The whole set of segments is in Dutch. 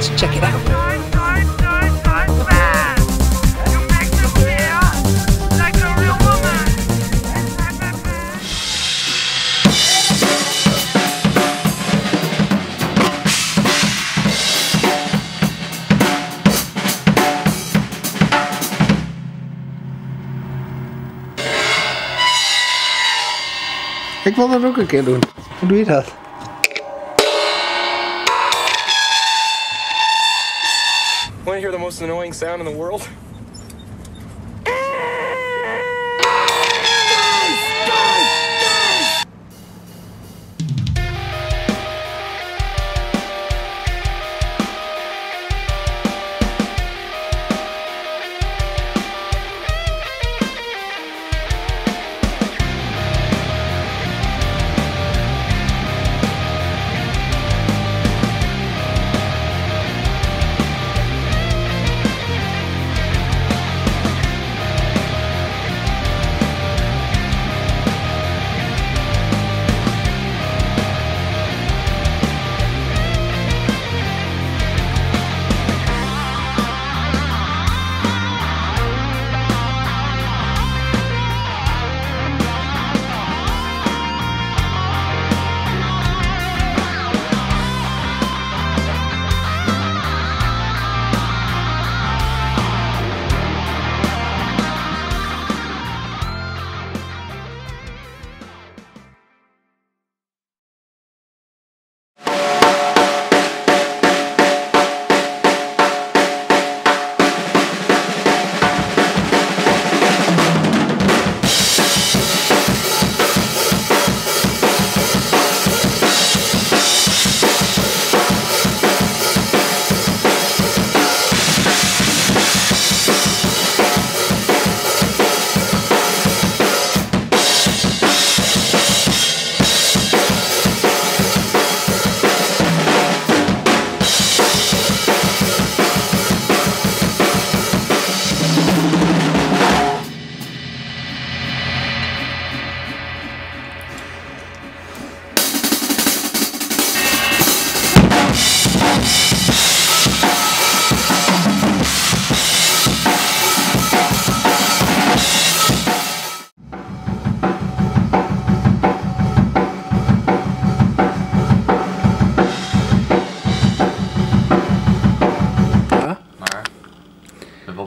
Check it out. Ik wil dat ook een keer doen. Hoe doe je dat? Want to hear the most annoying sound in the world?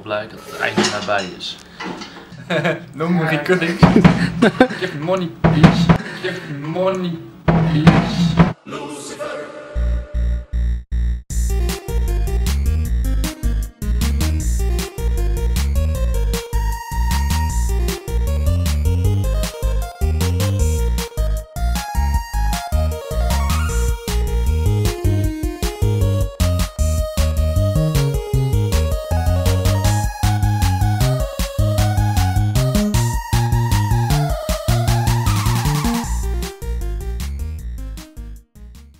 Blij dat het einde nabij is. no more recording. Give money, please. Give money, please.